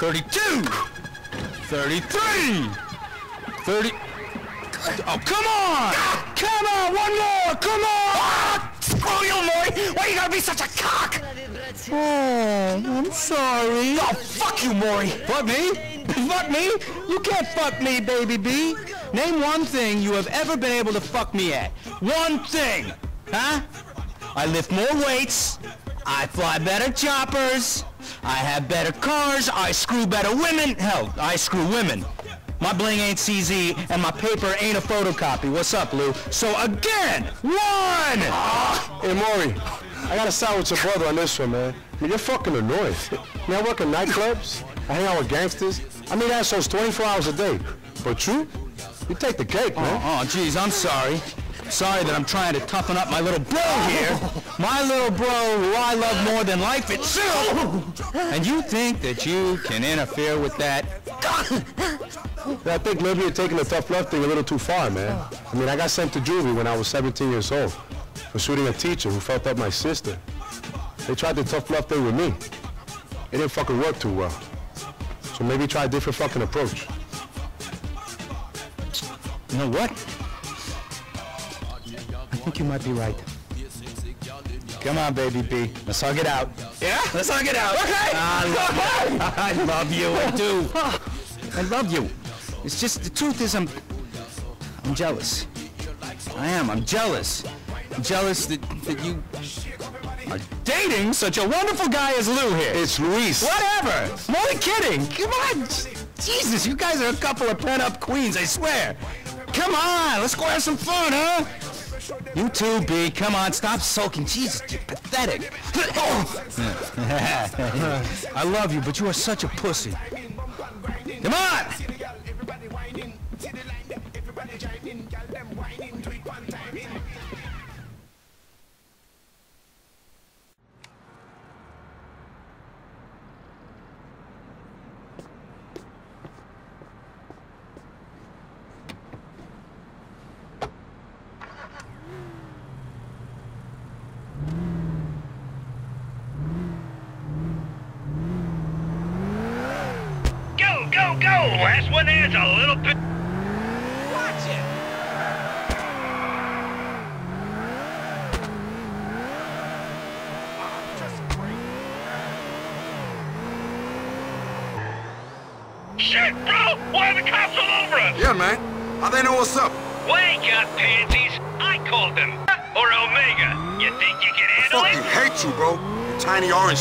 32! 33! 30... Oh, come on! Come on, one more! Come on! Screw you, Mori! Why you gotta be such a cock? Oh, I'm sorry. Oh, fuck you, Mori! Fuck me? fuck me? You can't fuck me, baby B. Name one thing you have ever been able to fuck me at. One thing! Huh? I lift more weights. I fly better choppers. I have better cars. I screw better women. Hell, I screw women. My bling ain't CZ, and my paper ain't a photocopy. What's up, Lou? So again, one! Hey, Mori, I gotta side with your brother on this one, man. I mean, you're fucking annoying. I mean, I work in nightclubs. I hang out with gangsters. I mean, assholes 24 hours a day. But you, you take the cake, man. Oh, oh geez, I'm sorry. Sorry that I'm trying to toughen up my little bro here. My little bro who I love more than life itself. And you think that you can interfere with that? I think maybe you're taking the tough love thing a little too far, man. I mean, I got sent to juvie when I was 17 years old for shooting a teacher who felt up my sister. They tried the tough love thing with me. It didn't fucking work too well. So maybe try a different fucking approach. You know what? I think you might be right. Come on, baby B. Let's hug it out. Yeah? Let's hug it out. Okay. I love you. I love you. I do. I love you. It's just, the truth is I'm, I'm jealous. I am. I'm jealous. I'm jealous that, that you are dating such a wonderful guy as Lou here. It's Luis. Whatever. I'm only kidding. Come on. Jesus, you guys are a couple of pent-up queens, I swear. Come on, let's go have some fun, huh? You too, B. Come on, stop sulking. Jesus, you're pathetic. I love you, but you are such a pussy. Come on! Last one there's a little bit. Watch it! Shit, bro! Why are the cops all over us? Yeah, man. How they know what's up? Wake up, pansies! I called them. Or Omega. You think you can handle I Fucking it? hate you, bro. You tiny orange.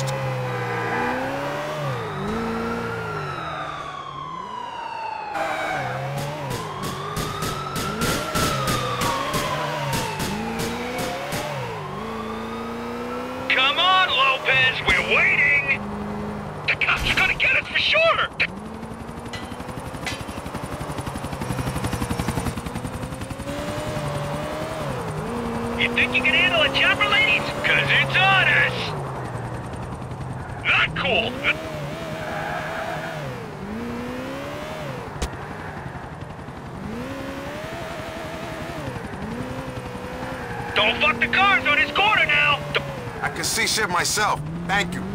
You think you can handle a chopper, ladies? Cause it's on us! Not cool! Don't fuck the cars on this corner now! I can see shit myself. Thank you.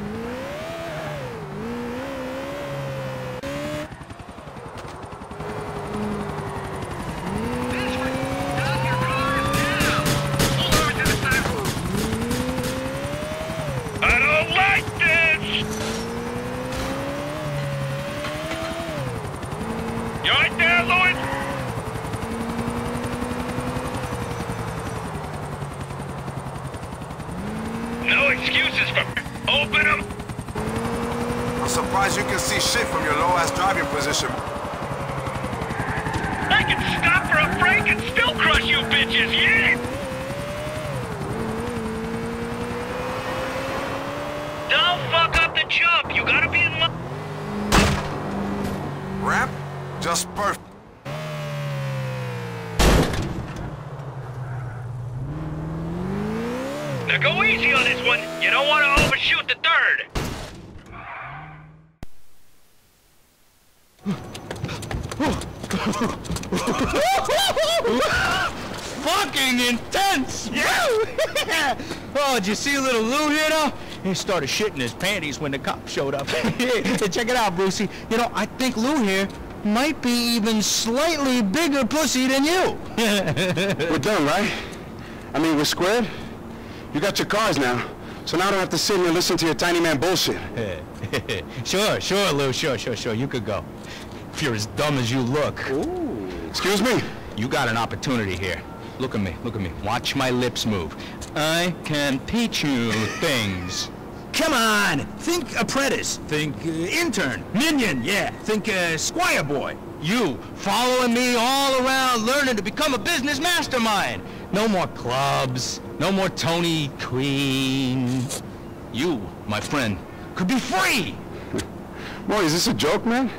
No excuses for... Open them! I'm surprised you can see shit from your low-ass driving position. I can stop for a break and still crush you bitches, yeah? Don't fuck up the jump. You gotta be in. Ramp? Just perfect. Now go easy on this one. You don't want to overshoot the third. Fucking intense! Yeah! oh, did you see little Lou here now? he started shitting his panties when the cop showed up. Hey, Check it out, Brucie. You know, I think Lou here might be even slightly bigger pussy than you. We're done, right? I mean, we're squared? You got your cars now, so now I don't have to sit here and listen to your tiny man bullshit. sure, sure, Lou. Sure, sure, sure. You could go. If you're as dumb as you look. Excuse me? You got an opportunity here. Look at me, look at me. Watch my lips move. I can teach you things. Come on! Think apprentice. Think uh, intern. Minion, yeah. Think uh, squire boy. You, following me all around, learning to become a business mastermind. No more clubs. No more Tony Queen. You, my friend, could be free. Boy, is this a joke, man?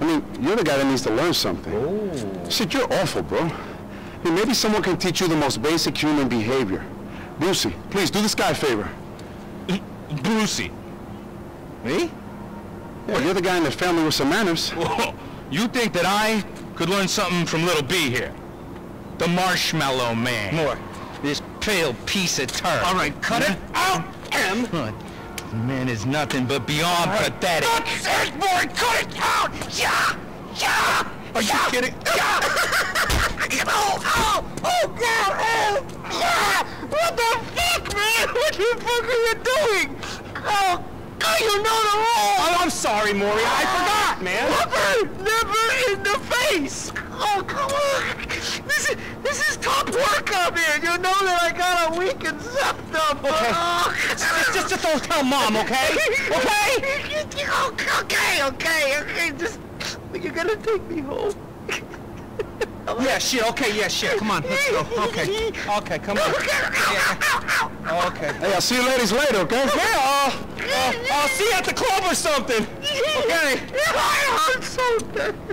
I mean, you're the guy that needs to learn something. Oh. Shit, you're awful, bro. I mean, maybe someone can teach you the most basic human behavior. Brucie, please, do this guy a favor. Brucie. Me? Yeah, you're the guy in the family with some manners. Whoa. You think that I could learn something from Little B here? The Marshmallow Man. More. Pale piece of turd. All right, cut it out, M. Man is nothing but beyond pathetic. That's it, boy! Cut it out! Yeah! Yeah! Are you kidding? Yeah! oh, oh, oh, God! Oh, yeah! What the fuck, man? What the fuck are you doing? Oh, God, you know the rules! Oh, I'm sorry, Mori. I forgot, man. Never, never in the face! Oh, come on! This is, this is top work up here! You know that I got a weakened septum! Okay. Oh, Just, just, just don't tell Mom, okay? Okay? okay, okay, okay, just... You're gonna take me home. Yeah, shit. Okay, yeah, shit. Come on, let's go. Okay. Okay, come on. Yeah. Okay. Hey, I'll see you ladies later, okay? Yeah, I'll, I'll, I'll see you at the club or something. Okay. I heard something.